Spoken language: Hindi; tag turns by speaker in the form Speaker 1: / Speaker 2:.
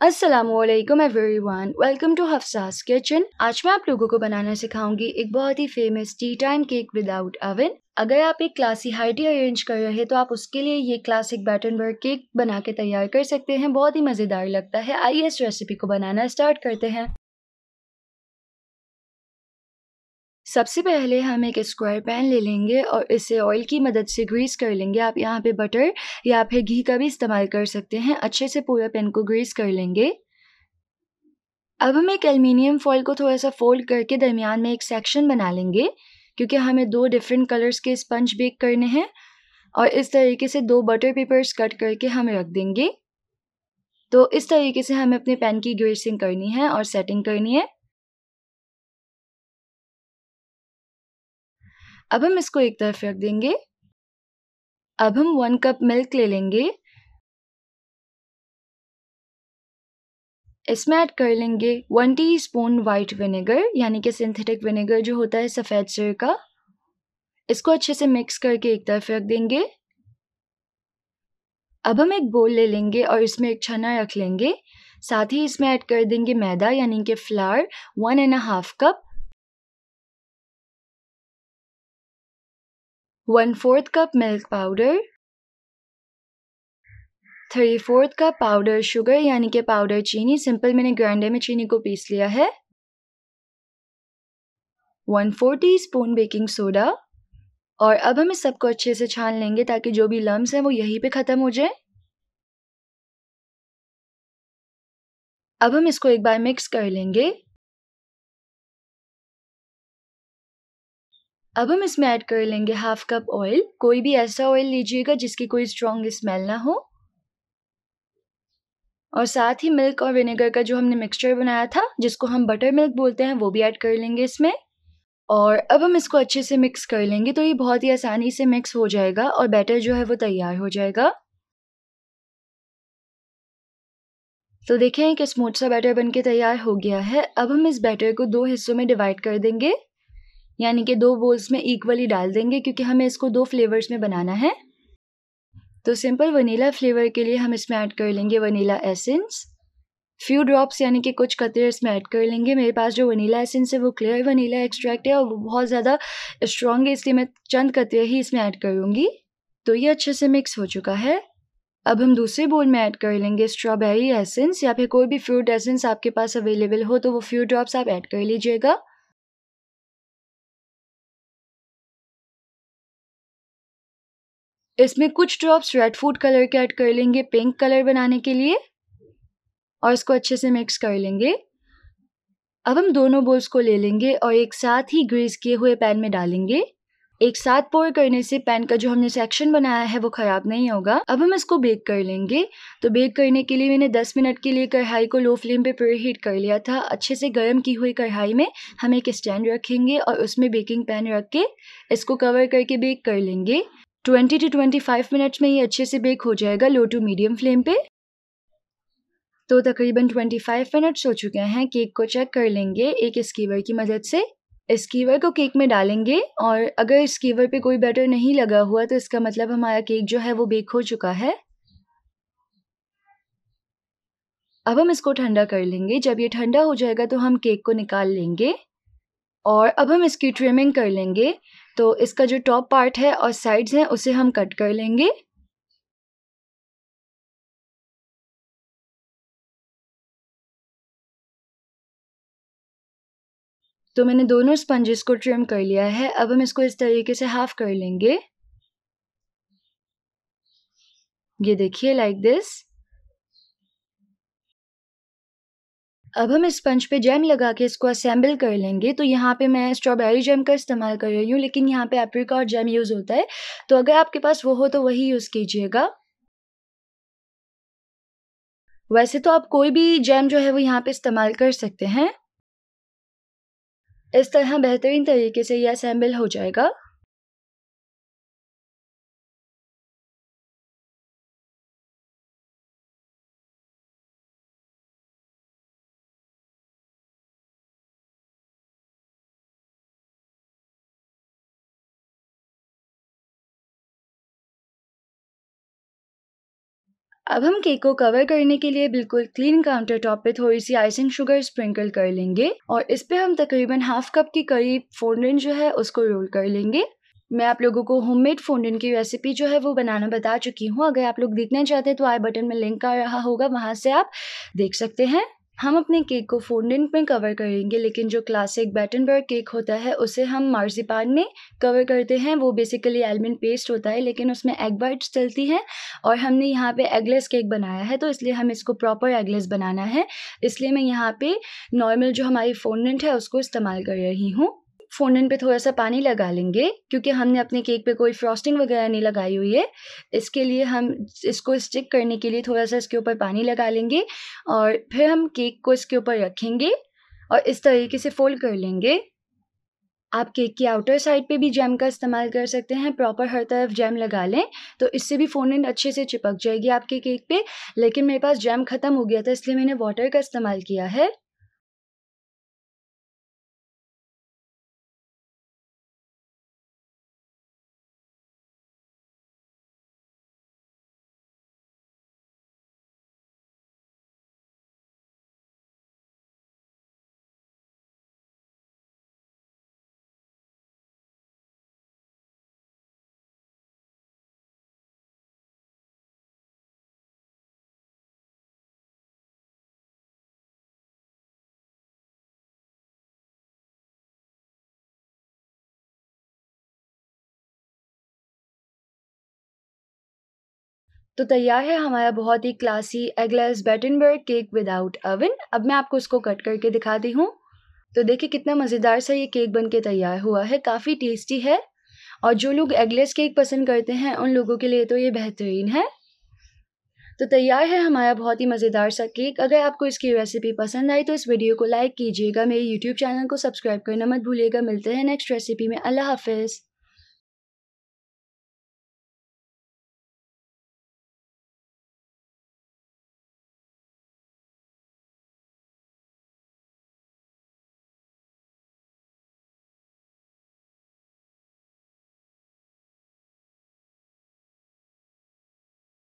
Speaker 1: Aslam everyone welcome to Hafsa's kitchen आज मैं आप लोगों को बनाना सिखाऊँगी एक बहुत ही famous tea time cake without oven अगर आप एक क्लासी हाइटी अरेंज कर रहे हैं तो आप उसके लिए ये क्लासिक बैटनबर्ग केक बना के तैयार कर सकते हैं। बहुत ही मज़ेदार लगता है। आइए इस रेसिपी को बनाना स्टार्ट करते हैं। सबसे पहले हम एक स्क्वायर पैन ले लेंगे और इसे ऑयल की मदद से ग्रीस कर लेंगे। आप यहाँ पे बटर या फिर घी का भी इस्तेमाल कर सकते हैं। अच्छे से पूरा पैन को ग्रीस कर लेंगे। अब हम एक एलमिनियम फॉइल को थोड़ा सा फोल्ड करके दरमियान में एक सेक्शन बना लेंगे, क्योंकि हमें दो डिफरेंट कलर्स के स्पंज बेक करने हैं और इस तरीके से दो बटर पेपर्स कट करके हम रख देंगे। तो इस तरीके से हमें अपने पैन की ग्रेसिंग करनी है और सेटिंग करनी है। अब हम इसको एक तरफ़ रख देंगे। अब हम वन कप मिल्क ले लेंगे। इसमें ऐड कर लेंगे one tea spoon white vinegar यानी कि सिंथेटिक विनेगर जो होता है सफ़ेद सिर का। इसको अच्छे से मिक्स करके एक तरफ़ रख देंगे। अब हम एक बोल ले लेंगे और इसमें एक छना रख लेंगे। साथ ही इसमें ऐड कर देंगे मैदा, यानी कि flour one and half cup one fourth cup milk powder three fourth cup powder sugar यानी कि पाउडर चीनी सिंपल मैंने ग्राइंडर में चीनी को पीस लिया है. One four tea spoon baking soda और अब हम इस सबको अच्छे से छान लेंगे ताकि जो भी लम्स हैं वो यहीं पे ख़त्म हो जाए. अब हम इसको एक बार मिक्स कर लेंगे. अब हम इसमें ऐड कर लेंगे हाफ़ कप ऑयल कोई भी ऐसा ऑयल लीजिएगा जिसकी कोई स्ट्रॉन्ग स्मेल ना हो। और साथ ही मिल्क और विनेगर का जो हमने मिक्सचर बनाया था, जिसको हम बटर मिल्क बोलते हैं, वो भी ऐड कर लेंगे इसमें। और अब हम इसको अच्छे से मिक्स कर लेंगे तो ये बहुत ही आसानी से मिक्स हो जाएगा और बैटर जो है वो तैयार हो जाएगा। तो देखें कि स्मूथ सा बैटर बनके तैयार हो गया है। अब हम इस बैटर को दो हिस्सों में डिवाइड कर देंगे। यानी कि दो बोल्स में इक्वली डाल देंगे क्योंकि हमें इसको दो फ्लेवर्स में बनाना है। तो सिंपल वनीला फ्लेवर के लिए हम इसमें ऐड कर लेंगे वनीला एसेंस फ्यू ड्रॉप्स यानी कि कुछ कतरे इसमें ऐड कर लेंगे। मेरे पास जो वनीला एसेंस है वो क्लियर वनीला एक्सट्रैक्ट है और वो बहुत ज़्यादा स्ट्रॉन्ग है, इसलिए मैं चंद कतरे ही इसमें ऐड करूँगी। तो ये अच्छे से मिक्स हो चुका है। अब हम दूसरे बोल में ऐड कर लेंगे स्ट्रॉबेरी एसेंस या फिर कोई भी फ्रूट एसेंस आपके पास अवेलेबल हो तो वो फ्यू ड्रॉप्स आप ऐड कर लीजिएगा। इसमें कुछ ड्रॉप्स रेड फ़ूड कलर के ऐड कर लेंगे पिंक कलर बनाने के लिए और इसको अच्छे से मिक्स कर लेंगे। अब हम दोनों बोल्स को ले लेंगे और एक साथ ही ग्रीस किए हुए पैन में डालेंगे। एक साथ पोर करने से पैन का जो हमने सेक्शन बनाया है वो ख़राब नहीं होगा। अब हम इसको बेक कर लेंगे। तो बेक करने के लिए मैंने 10 मिनट के लिए कढ़ाई को लो फ्लेम पे प्री हीट कर लिया था। अच्छे से गर्म की हुई कढ़ाई में हम एक स्टैंड रखेंगे और उसमें बेकिंग पैन रख के इसको कवर करके बेक कर लेंगे। Twenty two twenty five minutes में ये अच्छे से बेक हो जाएगा लो टू मीडियम फ्लेम पे। तो तकरीबन ट्वेंटी फाइव मिनट्स हो चुके हैं केक को चेक कर लेंगे, एक स्कीवर की मदद से। स्कीवर को केक में डालेंगे और अगर स्कीवर पे कोई बैटर नहीं लगा हुआ तो इसका मतलब हमारा केक जो है वो बेक हो चुका है। अब हम इसको ठंडा कर लेंगे। जब ये ठंडा हो जाएगा तो हम केक को निकाल लेंगे और अब हम इसकी ट्रिमिंग कर लेंगे। तो इसका जो टॉप पार्ट है और साइड्स हैं, उसे हम कट कर लेंगे। तो मैंने दोनों स्पंजेस को ट्रिम कर लिया है, अब हम इसको इस तरीके से हाफ़ कर लेंगे। ये देखिए लाइक दिस अब हम इस स्पंज पे जैम लगा के इसको असेंबल कर लेंगे तो यहाँ पे मैं स्ट्रॉबेरी जैम का इस्तेमाल कर रही हूँ, लेकिन यहाँ पे एप्रिकॉट जैम यूज़ होता है तो अगर आपके पास वो हो तो वही यूज़ कीजिएगा। वैसे तो आप कोई भी जैम जो है वो यहाँ पे इस्तेमाल कर सकते हैं। इस तरह बेहतरीन तरीके से ये असेंबल हो जाएगा। अब हम केक को कवर करने के लिए बिल्कुल क्लीन काउंटर टॉप पे थोड़ी सी आइसिंग शुगर स्प्रिंकल कर लेंगे और इस पे हम तकरीबन हाफ़ कप के करीब फोंडेंट जो है उसको रोल कर लेंगे। मैं आप लोगों को होममेड फोंडेंट की रेसिपी जो है वो बनाना बता चुकी हूँ। अगर आप लोग देखना चाहते हैं तो आई बटन में लिंक आ रहा होगा, वहाँ से आप देख सकते हैं। हम अपने केक को फोंडेंट में कवर करेंगे, लेकिन जो क्लासिक बैटनबर्ग केक होता है, उसे हम मार्जिपान में कवर करते हैं। वो बेसिकली एलमंड पेस्ट होता है, लेकिन उसमें एग बाइट्स चलती हैं और हमने यहाँ पे एगलेस केक बनाया है तो इसलिए हम इसको प्रॉपर एगलेस बनाना है। इसलिए मैं यहाँ पे नॉर्मल जो हमारी फोंडेंट है, उसको इस्तेमाल कर रही हूँ। फोंडेंट पे थोड़ा सा पानी लगा लेंगे, क्योंकि हमने अपने केक पे कोई फ्रॉस्टिंग वगैरह नहीं लगाई हुई है। इसके लिए हम इसको स्टिक करने के लिए थोड़ा सा इसके ऊपर पानी लगा लेंगे और फिर हम केक को इसके ऊपर रखेंगे और इस तरीके से फोल्ड कर लेंगे। आप केक की आउटर साइड पे भी जैम का इस्तेमाल कर सकते हैं प्रॉपर हर तरफ़ जैम लगा लें तो इससे भी फोनेंट अच्छे से चिपक जाएगी आपके केक पे। लेकिन मेरे पास जैम ख़त्म हो गया था, इसलिए मैंने वाटर का इस्तेमाल किया है। तो तैयार है हमारा बहुत ही classy eggless Battenberg cake without oven अब मैं आपको उसको कट करके दिखाती हूँ। तो देखिए कितना मज़ेदार सा ये केक बन के तैयार हुआ है, काफ़ी टेस्टी है। और जो लोग एगलेस केक पसंद करते हैं, उन लोगों के लिए तो ये बेहतरीन है। तो तैयार है हमारा बहुत ही मज़ेदार सा केक अगर आपको इसकी रेसिपी पसंद आई तो इस वीडियो को लाइक कीजिएगा। मेरे यूट्यूब चैनल को सब्सक्राइब करना मत भूलिएगा। मिलते हैं नेक्स्ट रेसिपी में। अल्लाह हाफिज़।